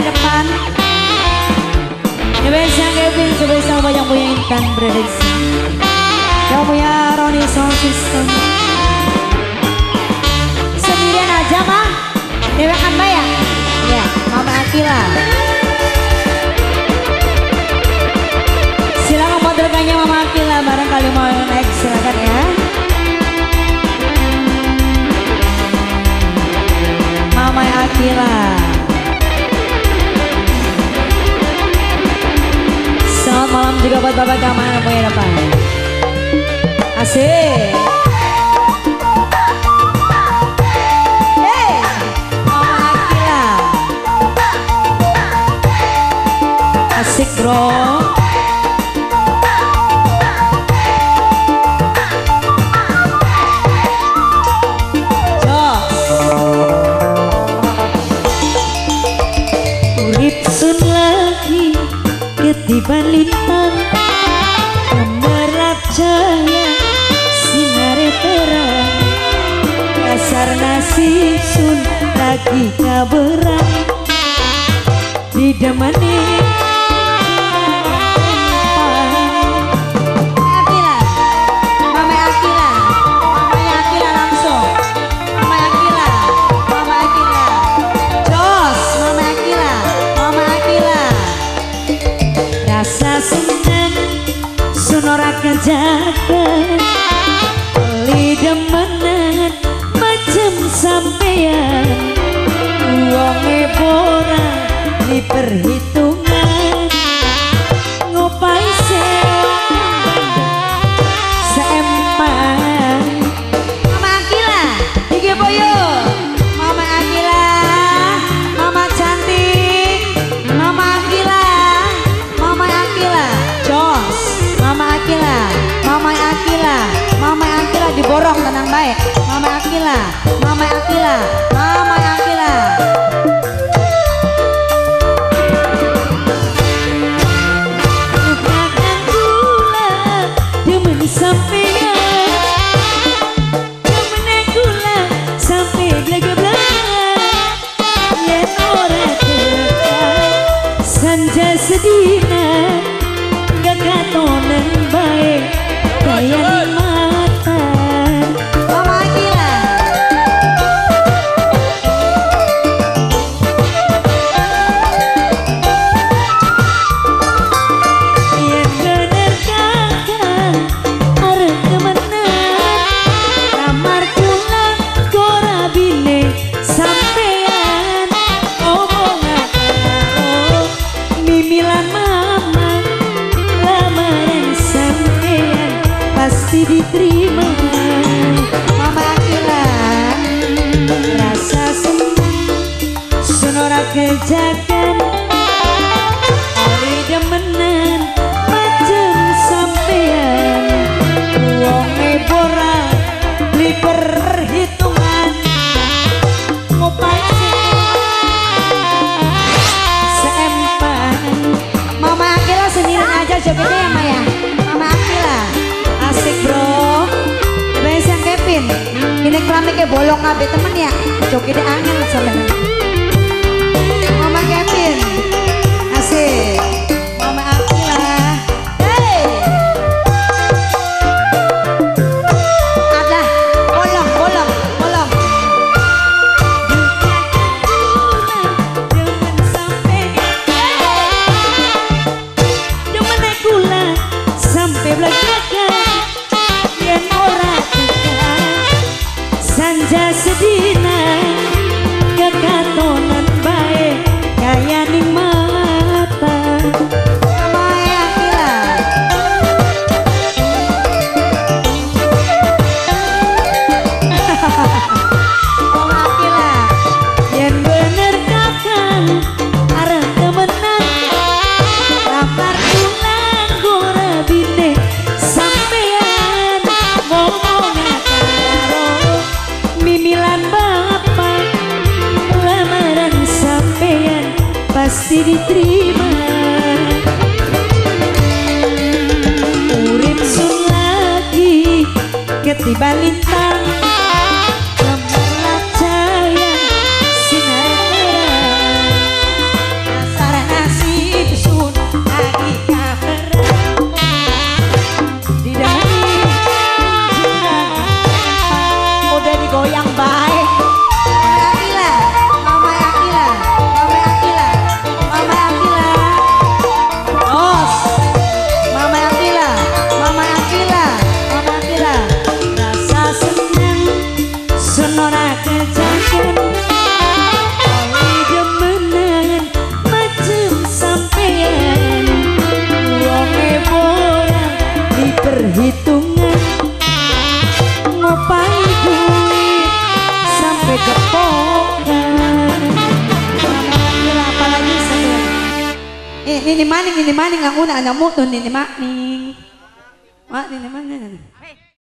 di depan. Spesial Kevin, spesial banyak punya Intan sini. Yang punya Roni Sound System. Sendirian aja kah? Dewekan Mbak ya? Mama Akila. Silakan buat rekannya Mama Akila barangkali mau naik silakan ya. Mama Akila. Juga buat Bapak Keamanan punya depan. Asik. Ketiban lintang Memerap cahaya sinare terang Dasar nasib sun lagi kaberang Akila. Sonora kejaga Lidemenan macam sampean tenang baik. Mama Akila. Mama Akila. Mama Akila. Bukan Demen Sampai Sanja sedina Gak katonan baik Kaya bolong kabeh temen ya. Jogetnya angin sampean. Pasti diterima. Urip sun lagi Ketiba lintang sampai gepok Gila lagi Eh ini maning ini maning ang una anak mo to ini maning. Mak ini maning.